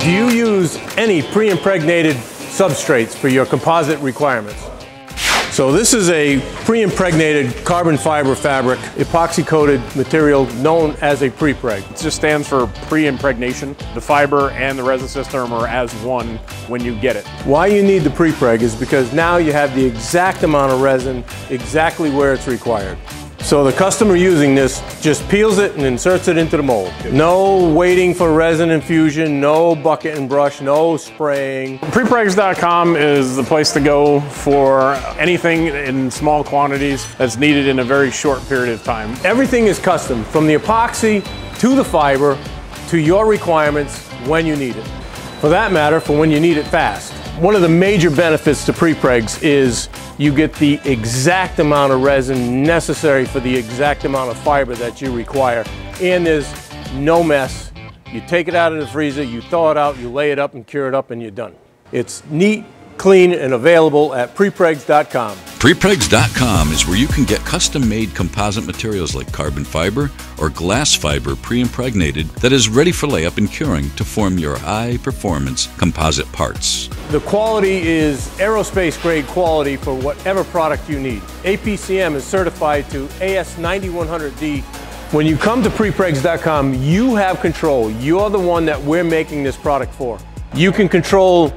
Do you use any pre-impregnated substrates for your composite requirements? So this is a pre-impregnated carbon fiber fabric, epoxy-coated material known as a pre-preg. It just stands for pre-impregnation. The fiber and the resin system are as one when you get it. Why you need the pre-preg is because now you have the exact amount of resin exactly where it's required. So the customer using this just peels it and inserts it into the mold. No waiting for resin infusion, no bucket and brush, no spraying. Prepregs.com is the place to go for anything in small quantities that's needed in a very short period of time. Everything is custom, from the epoxy to the fiber to your requirements when you need it. For that matter, for when you need it fast. One of the major benefits to prepregs is you get the exact amount of resin necessary for the exact amount of fiber that you require. And there's no mess. You take it out of the freezer, you thaw it out, you lay it up and cure it up and you're done. It's neat, clean, and available at prepregs.com. Prepregs.com is where you can get custom-made composite materials like carbon fiber or glass fiber pre-impregnated that is ready for layup and curing to form your high-performance composite parts. The quality is aerospace grade quality for whatever product you need. APCM is certified to AS9100D. When you come to prepregs.com, you have control. You're the one that we're making this product for. You can control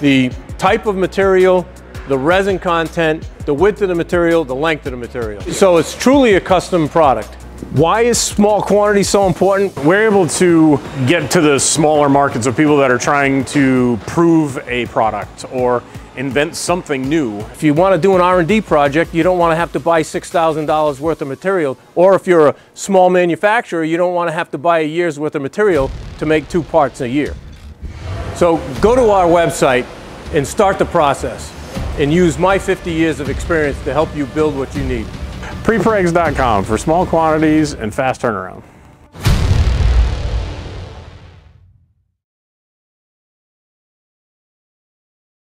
the type of material, the resin content, the width of the material, the length of the material. So it's truly a custom product. Why is small quantity so important? We're able to get to the smaller markets of people that are trying to prove a product or invent something new. If you want to do an R&D project, you don't want to have to buy $6,000 worth of material. Or if you're a small manufacturer, you don't want to have to buy a year's worth of material to make two parts a year. So go to our website and start the process and use my 50 years of experience to help you build what you need. Prepregs.com for small quantities and fast turnaround.